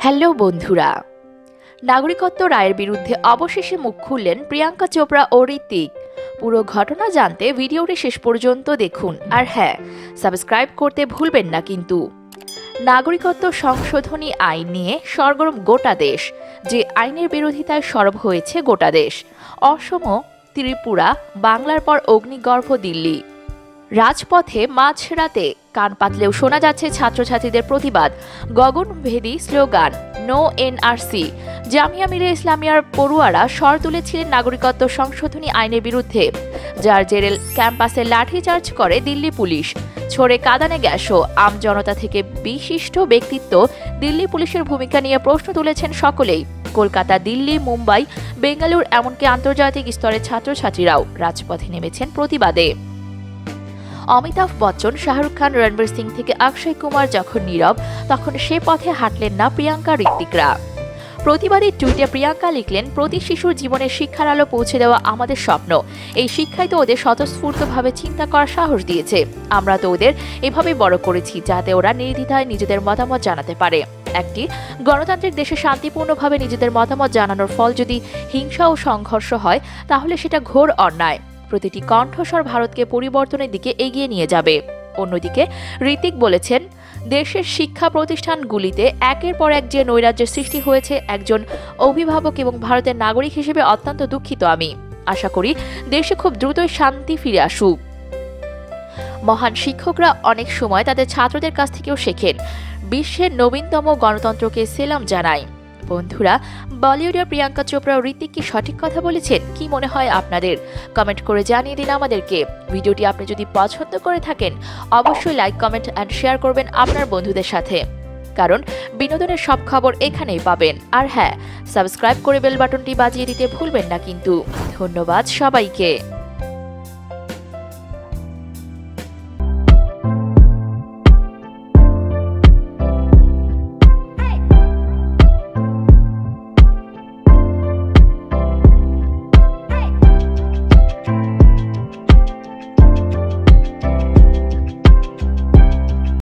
Hello বন্ধুরা। নাগরিকত্ব রায়ের বিরুদ্ধে অবশেষে মুখ খুললেন প্রিয়াঙ্কা চোপড়া ও ঋত্বিক। পুরো ঘটনা জানতে ভিডিওটি শেষ পর্যন্ত দেখুন। আর হ্যাঁ সাবস্ক্রাইব করতে ভুলবেন না কিন্তু। নাগরিকত্ব সংশোধনী আইন নিয়ে সরগরম গোটা দেশ, যে আইনের বিরোধিতায় সরব হয়েছে গোটা দেশ। অসম, ত্রিপুরা, বাংলার পর অগ্নিগর্ভ দিল্লি। রাজপথে মাঝরাতে কান পাতলেও শোনা যাচ্ছে ছাত্রছাত্রীদের প্রতিবাদ। গগনভেদী slogan no NRC Jamia Millia ইসলামিয়ার পড়ুয়ারা স্বর তুলেছিলেন নাগরিকত্ব সংশোধনী আইনের বিরুদ্ধে, যার জেরেল ক্যাম্পাসে লাঠিচার্জ করে দিল্লি পুলিশ। ছড়ে কাদানে গ্যাসও। আম জনতা থেকে বিশিষ্ট ব্যক্তিত্ব দিল্লি পুলিশের ভূমিকা নিয়ে প্রশ্ন তুলেছেন সকলেই। কলকাতা, দিল্লি, মুম্বাই, বেঙ্গালুর এমনকি আন্তর্জাতিক স্তরের ছাত্রছাত্রীরাও রাজপথে নেমেছেন প্রতিবাদে। অমিতাভ বচ্চন, শাহরুখ খান, রণবীর সিং থেকে অক্ষয় কুমার যখন নীরব, তখন সে পথে হাঁটলেন না প্রিয়াঙ্কা ঋত্বিকরা। প্রতিবাদী টুইটে প্রিয়াঙ্কা লিখলেন, প্রতি শিশুর জীবনে শিক্ষার আলো পৌঁছে দেওয়া আমাদের স্বপ্ন। এই শিক্ষাই তো ওদের স্বতঃস্ফূর্তভাবে চিন্তা করার সাহস দিয়েছে। আমরা তো ওদের এভাবে বড় করেছি, যাতে ওরা নির্দ্বিধায় নিজেদের মতামত জানাতে পারে। একটি, গণতান্ত্রিক দেশে শান্তিপূর্ণভাবে নিজেদের মতামত জানানোর ফল যদি হিংসা ও সংঘর্ষ হয়, তাহলে সেটা ঘোর অন্যায়। প্রতিটি কণ্ঠস্বর ভারতকে পরিবর্তনের দিকে এগিয়ে নিয়ে যাবে। অন্যদিকে ঋতিক বলেছেন, দেশের শিক্ষা প্রতিষ্ঠানগুলিতে একের পর এক যে নৈরাজ্যের সৃষ্টি হয়েছে, একজন অভিভাবক এবং ভারতের নাগরিক হিসেবে অত্যন্ত দুঃখিত আমি। আশা করি দেশে খুব দ্রুতই শান্তি ফিরে আসুক। মহান শিক্ষকরা অনেক সময় তাদের ছাত্রদের কাছ থেকেও শেখেন। বিশ্বের নবীনতম গণতন্ত্রকে সেলাম জানায়। বন্ধুরা, বলিউডের প্রিয়াঙ্কা চোপড়া ঋতিক কি সঠিক কথা বলেছেন? কি মনে হয় আপনাদের? কমেন্ট করে জানিয়ে দিন আমাদেরকে। ভিডিওটি আপনি যদি পছন্দ করে থাকেন, অবশ্যই লাইক, কমেন্ট অ্যান্ড শেয়ার করবেন আপনার বন্ধুদের সাথে। কারণ বিনোদনের সব খবর এখানেই পাবেন। আর হ্যাঁ সাবস্ক্রাইব করে বেল বাটনটি বাজিয়ে দিতে ভুলবেন না কিন্তু। ধন্যবাদ সবাইকে।